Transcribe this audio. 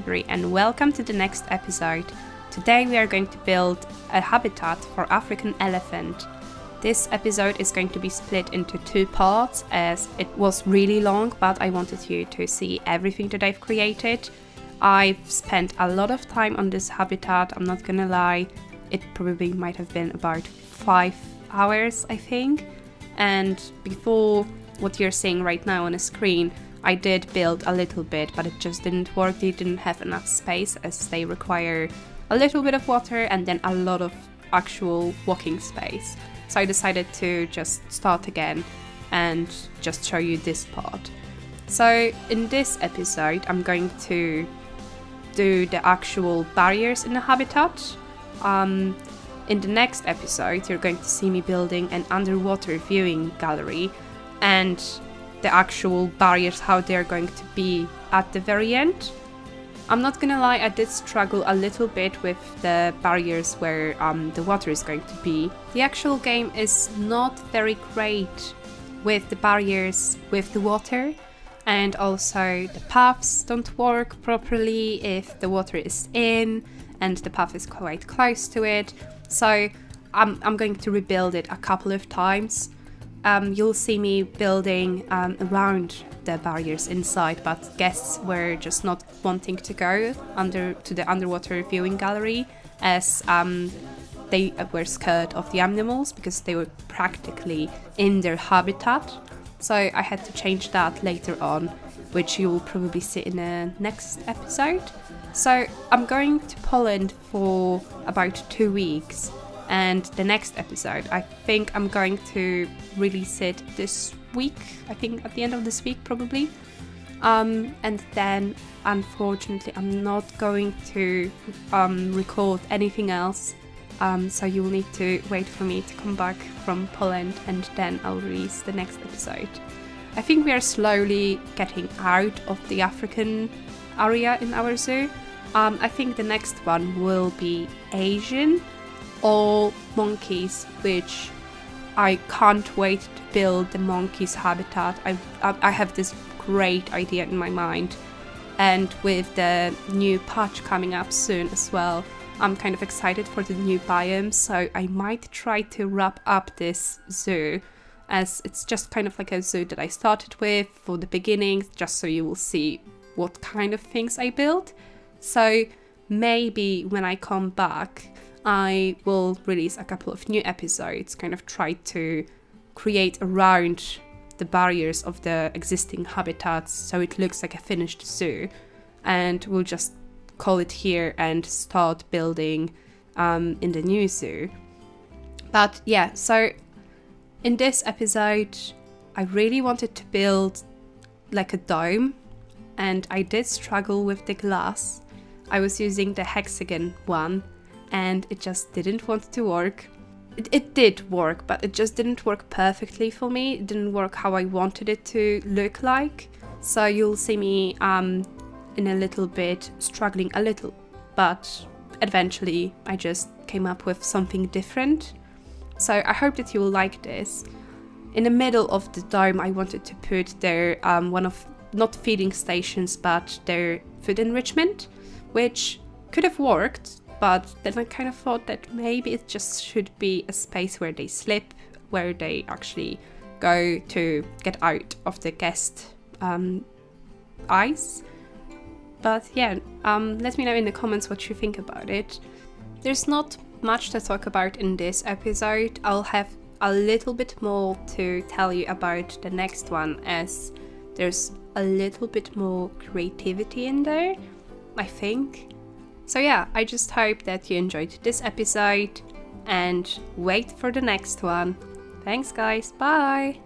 and welcome to the next episode. Today we are going to build a habitat for African elephant. This episode is going to be split into two parts as it was really long but I wanted you to see everything that I've created. I've spent a lot of time on this habitat, I'm not gonna lie, it probably might have been about 5 hours I think and before what you're seeing right now on the screen I did build a little bit, but it just didn't work. They didn't have enough space as they require a little bit of water and then a lot of actual walking space. So I decided to just start again and just show you this part. So in this episode, I'm going to do the actual barriers in the habitat. Um, in the next episode, you're going to see me building an underwater viewing gallery and the actual barriers, how they're going to be at the very end. I'm not gonna lie, I did struggle a little bit with the barriers where um, the water is going to be. The actual game is not very great with the barriers with the water and also the paths don't work properly if the water is in and the path is quite close to it. So I'm, I'm going to rebuild it a couple of times um, you'll see me building um, around the barriers inside, but guests were just not wanting to go under to the underwater viewing gallery as um, they were scared of the animals because they were practically in their habitat. So I had to change that later on, which you will probably see in the next episode. So I'm going to Poland for about two weeks and the next episode I think I'm going to release it this week I think at the end of this week probably um, and then unfortunately I'm not going to um, record anything else um, so you will need to wait for me to come back from Poland and then I'll release the next episode. I think we are slowly getting out of the African area in our zoo. Um, I think the next one will be Asian all monkeys, which I can't wait to build the monkeys habitat. I, I have this great idea in my mind. And with the new patch coming up soon as well, I'm kind of excited for the new biome, so I might try to wrap up this zoo as it's just kind of like a zoo that I started with for the beginning, just so you will see what kind of things I built. So maybe when I come back, I will release a couple of new episodes, kind of try to create around the barriers of the existing habitats so it looks like a finished zoo. And we'll just call it here and start building um, in the new zoo. But yeah, so in this episode, I really wanted to build like a dome, and I did struggle with the glass. I was using the hexagon one and it just didn't want to work. It, it, did work, but it just didn't work perfectly for me. It didn't work how I wanted it to look like. So you'll see me um, in a little bit struggling a little, but eventually I just came up with something different. So I hope that you will like this. In the middle of the dome, I wanted to put their um, one of not feeding stations, but their food enrichment, which could have worked but then I kind of thought that maybe it just should be a space where they sleep, where they actually go to get out of the guest um, eyes. But yeah, um, let me know in the comments what you think about it. There's not much to talk about in this episode. I'll have a little bit more to tell you about the next one as there's a little bit more creativity in there, I think. So, yeah, I just hope that you enjoyed this episode and wait for the next one. Thanks, guys. Bye.